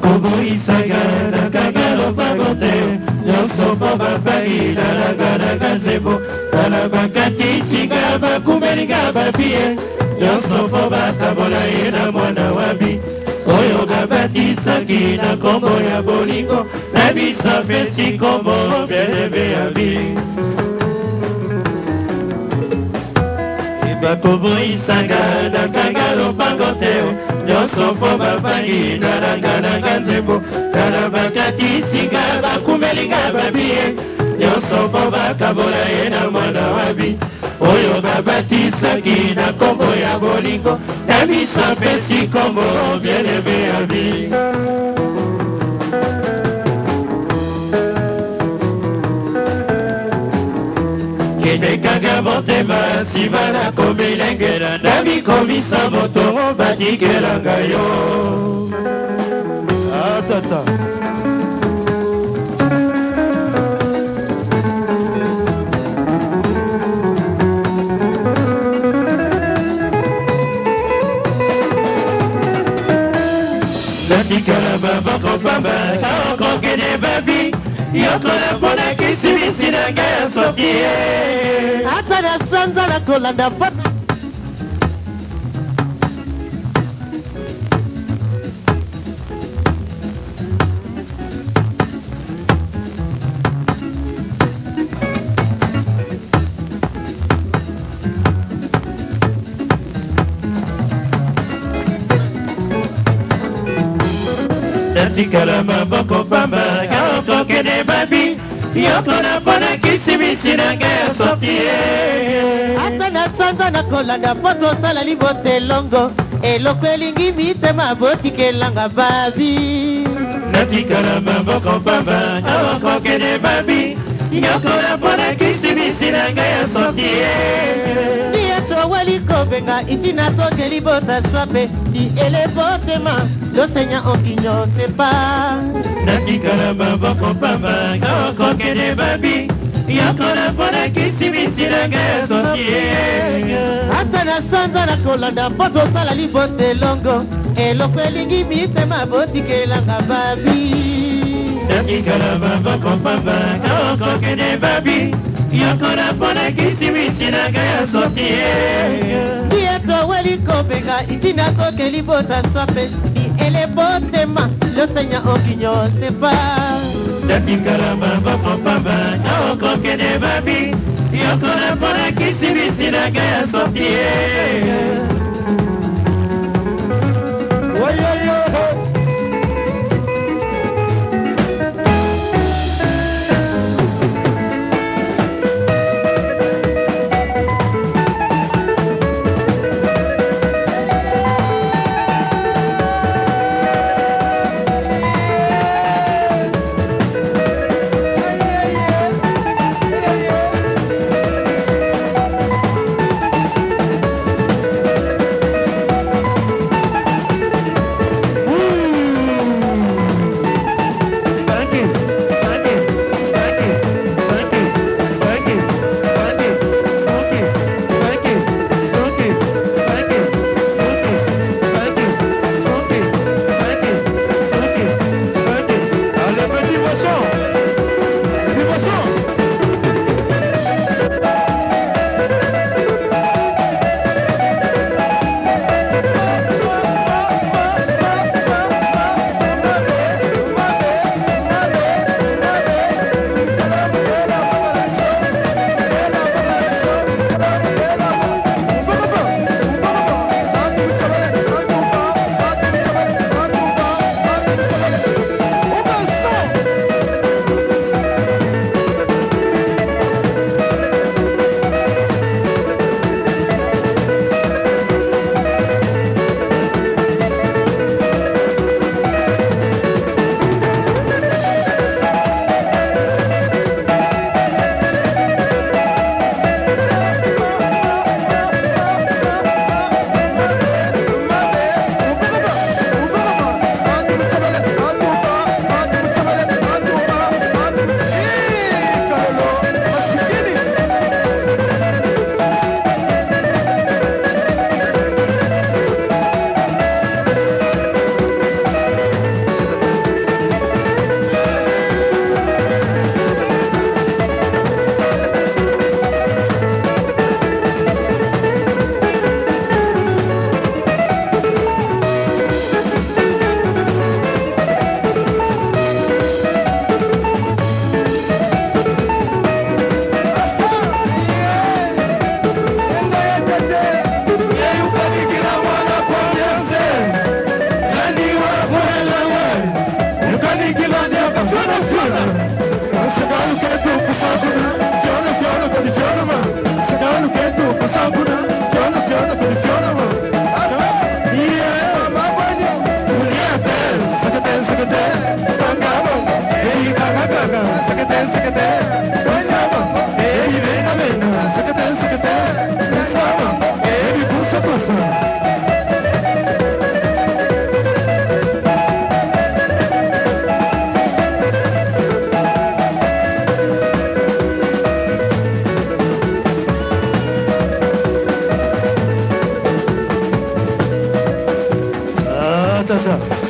nakoboyisaka nakanga lopango te nyonso mpo mapali nalabanaka nzembo tala bakati sika bakumelinga bapie nyonso mpo batambola ye na mwana wabi oyo babatisaki na nkombo ya bolingo na biso apesi nkombo bielebe ya bi bakoboyisanga nakanga lopango te nyonso mpo babangi nalangananga nzembo tala bakatisinga bakumelinga babie nyonso mpo bakabola ye na mwana wabi oyo babatisaki na nkombo ya bolingo na miso apesi nkombo bieneme ya bilingo endekaka motema nsima na komilengela na mikomisa moto batikelanga yo atata ah, natikala babakopamba taokokene babi yo tonaponakisi misi na ngai ya soki ye ata na sanza na kolanda mpona tikala maboko pamba tokende babi yoko naponakisi misi na ngai ya soki ata na sanza na kolanda mpo tosala libotelongo eloko elingi mitema botikelanga babi natikala maboko pamba awa kokende babi yoko naponakisi misi na ngai ya soki kobenga itina tokeli botaswa mpe diele botema losenya okinyo sepa natikala babokopamba nga okokende babi yokola mpona kisi misilanga ya soki ata na sanza na kolanda mpo tosala libotelongo eloko elingi mitema botikelanga babi natikala babokopamba nga okokende babi yokola mpona ekisimisinaka ya soti ye bieko weli kopeka itina kokeli bota swape biele botema losenya okinyo sepa natikala mama mopamba na okokende babi yokola mpona ekisimisinaka ya soti ye Nasıl dans edip saçını 是